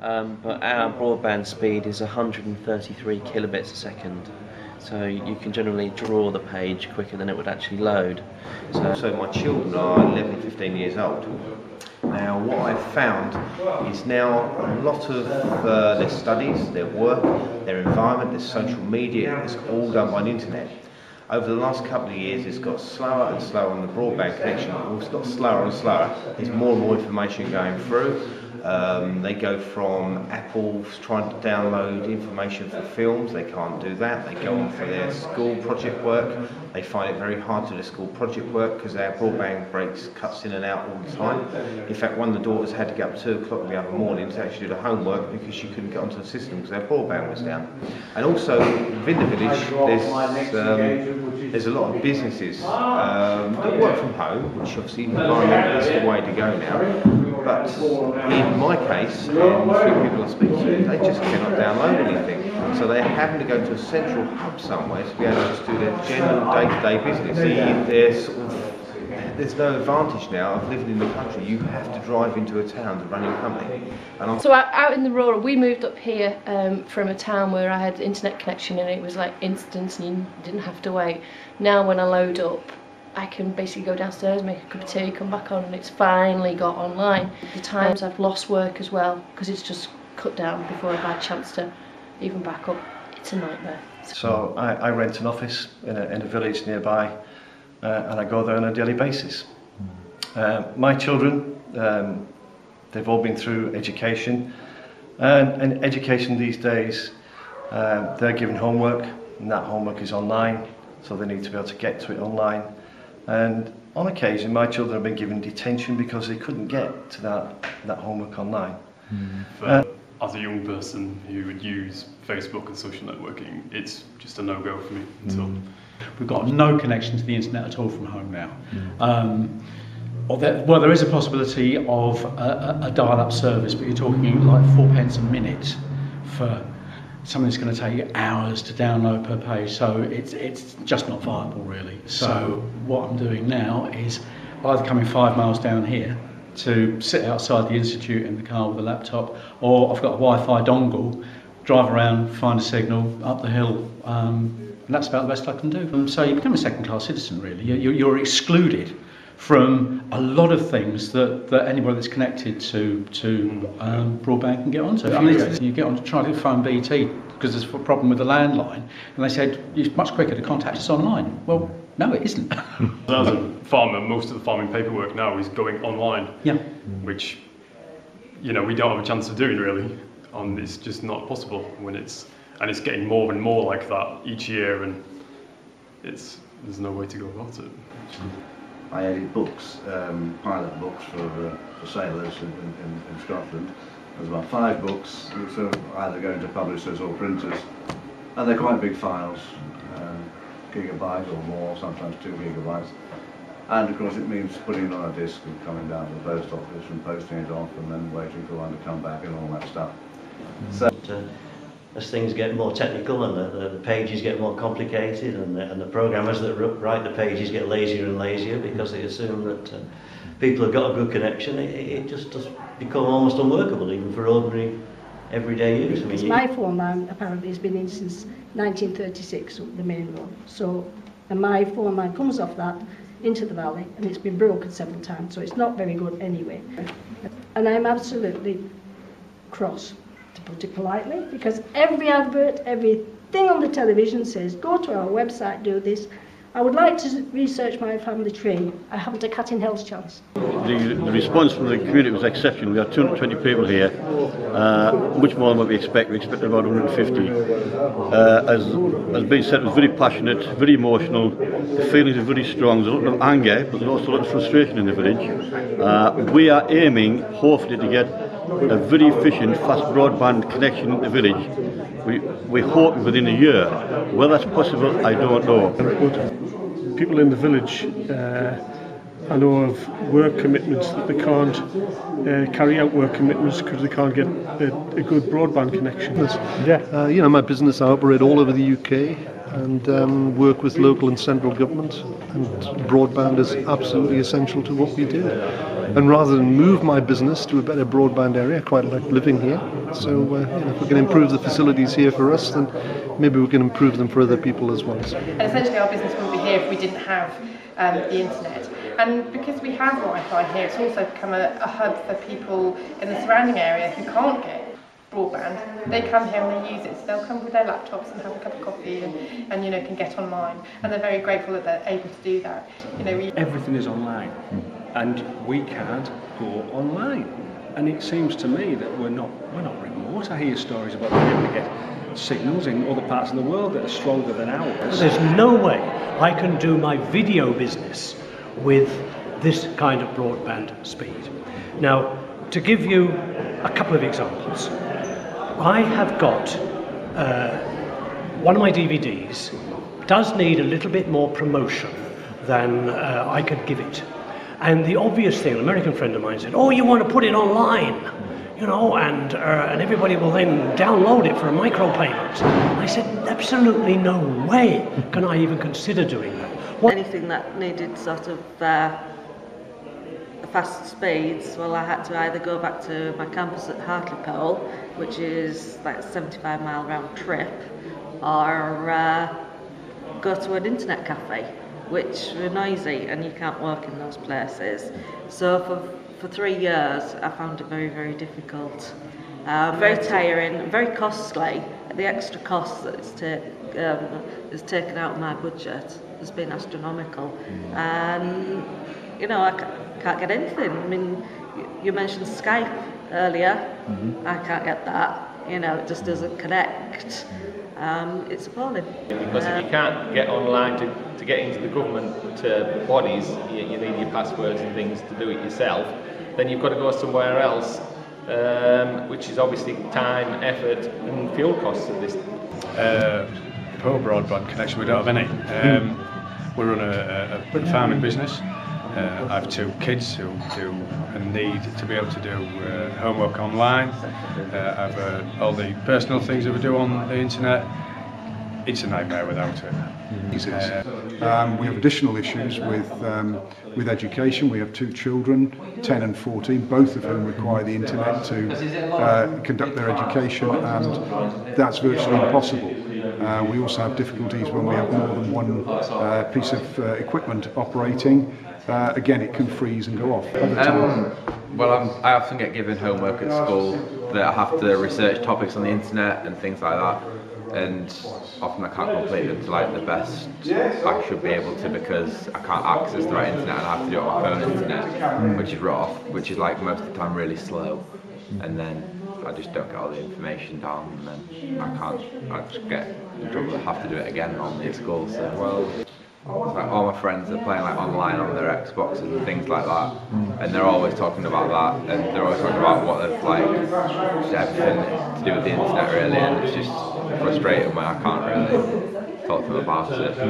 um, but our broadband speed is 133 kilobits a second. So you can generally draw the page quicker than it would actually load. So, So my children are 11 15 years old. Now what I've found is now a lot of uh, their studies, their work, their environment, their social media is all done by the internet. Over the last couple of years it's got slower and slower on the broadband connection. It's got slower and slower. There's more and more information going through. Um, they go from Apple trying to download information for films, they can't do that. They go on for their school project work. They find it very hard to do school project work because our broadband breaks, cuts in and out all the time. In fact, one of the daughters had to get up at 2 o'clock the other morning to actually do the homework because she couldn't get onto the system because their broadband was down. And also, within the village, there's, um, there's a lot of businesses um, that work from home, which obviously uh, environment is the way to go now. But in my case, and a few people I speak to, they just cannot download anything. So they're having to go to a central hub somewhere to be able to just do their general day-to-day business. There's, there's no advantage now of living in the country. You have to drive into a town to run your company. And So out out in the rural, we moved up here um, from a town where I had internet connection and it was like instant and you didn't have to wait. Now when I load up, I can basically go downstairs, make a cup of tea, come back on and it's finally got online. The times I've lost work as well because it's just cut down before I've had a chance to even back up. It's a nightmare. So I, I rent an office in a, in a village nearby uh, and I go there on a daily basis. Uh, my children, um, they've all been through education and, and education these days, uh, they're given homework and that homework is online so they need to be able to get to it online. And on occasion my children have been given detention because they couldn't get to that, that homework online. For, Uh, as a young person who would use Facebook and social networking, it's just a no-go for me until We've got no connection to the internet at all from home now. Um, or there, well, there is a possibility of a, a, a dial-up service, but you're talking like four pence a minute for something that's going to take you hours to download per page. So it's it's just not viable, really. So what I'm doing now is either coming five miles down here to sit outside the institute in the car with a laptop, or I've got a Wi-Fi dongle, drive around, find a signal up the hill. Um, and that's about the best I can do. So you become a second-class citizen, really. You- you- You're excluded from a lot of things that, that anybody that's connected to to um, broadband can get onto. I mean, you get on to try to find BT because there's a problem with the landline, and they said it's much quicker to contact us online. Well, no, it isn't. As a farmer, most of the farming paperwork now is going online, yeah. which you know we don't have a chance of doing really. On it's just not possible when it's and it's getting more and more like that each year, and it's there's no way to go about it. I edit books, um, pilot books for, uh, for sailors in, in, in Scotland. There's about five books which are either going to publishers or printers, and they're quite big files, um, gigabyte or more, sometimes two gigabytes. And of course it means putting it on a disc and coming down to the post office and posting it off and then waiting for one to come back and all that stuff. So uh, as things get more technical and the, the, the pages get more complicated and the, and the programmers that write the pages get lazier and lazier because they assume that uh, people have got a good connection, it, it just does become almost unworkable even for ordinary everyday use. I mean, my phone line apparently has been in since 1936, the main one. So, and my phone line comes off that into the valley, and it's been broken several times, so it's not very good anyway. And I'm absolutely cross, to put it politely, because every advert, everything on the television says, go to our website, do this. I would like to research my family tree. I haven't a cat in hell's chance. The, the response from the community was exceptional. We had 220 people here, uh, much more than what we expect. We expected about 150. Uh, as has been said, it was very passionate, very emotional. The feelings are very strong. There's a lot of anger, but there's also a lot of frustration in the village. Uh, we are aiming, hopefully, to get a very efficient, fast broadband connection in the village. We, we hope within a year. Whether that's possible, I don't know. people in the village uh, I know of work commitments that they can't uh, carry out work commitments because they can't get a, a good broadband connection. Yeah, uh, you know, my business, I operate all over the UK and um, work with local and central government. And broadband is absolutely essential to what we do. And rather than move my business to a better broadband area, I quite like living here. So uh, you know, if we can improve the facilities here for us, then maybe we can improve them for other people as well. And essentially, our business wouldn't be here if we didn't have um, the internet. And because we have Wi-Fi here, it's also become a, a hub for people in the surrounding area who can't get broadband. They come here and they use it. So they'll come with their laptops and have a cup of coffee and, and you know can get online. And they're very grateful that they're able to do that. You know, we, Everything is online, and we can't go online. And it seems to me that we're not we're not remote. I hear stories about being able to get signals in other parts of the world that are stronger than ours. There's no way I can do my video business with this kind of broadband speed. Now, to give you a couple of examples, I have got uh, one of my DVDs does need a little bit more promotion than uh, I could give it. And the obvious thing, an American friend of mine said, "Oh, you want to put it online?" you know, and, uh, and everybody will then download it for a micropayment. I said, absolutely no way can I even consider doing that. Anything that needed sort of uh, fast speeds, well, I had to either go back to my campus at Hartlepool, which is like a 75 mile round trip, or uh, go to an internet cafe, which are noisy and you can't work in those places. So for for three years, I found it very, very difficult. Um, very tiring, very costly. The extra cost that it's ta- um, is taken out of my budget has been astronomical. And, you know, I can't get anything. I mean, you, you mentioned Skype earlier. Mhm. I can't get that. You know, it just doesn't connect. Um, it's appalling. Because Um, if you can't get online to, to get into the government uh, bodies, you, you need your passwords and things to do it yourself, then you've got to go somewhere else, um, which is obviously time, effort and fuel costs at this. Uh, poor broadband connection, we don't have any. Um, we run a, a, farming business. Uh, I have two kids who, who need to be able to do uh, homework online. Uh, I have uh, all the personal things that we do on the internet. It's a nightmare without it. Uh, Um, we have additional issues with um, with education. We have two children, 10 and 14, both of whom require the internet to uh, conduct their education, and that's virtually impossible. Uh, we also have difficulties when we have more than one uh, piece of uh, equipment operating. Uh, again, it can freeze and go off. Um, well, I'm, I often get given homework at school that I have to research topics on the internet and things like that. And often I can't complete them to like the best I should be able to because I can't access the right internet and I have to do it on my phone internet, which is rough, which is like most of the time really slow. And then I just don't get all the information down and then I can't, I just get in trouble, I have to do it again normally at school. So, well, like all my friends are playing like online on their Xboxes and things like that, and they're always talking about that, and they're always talking about what they've like, just everything to do with the internet really, and it's just frustrating when I can't really talk to them about it.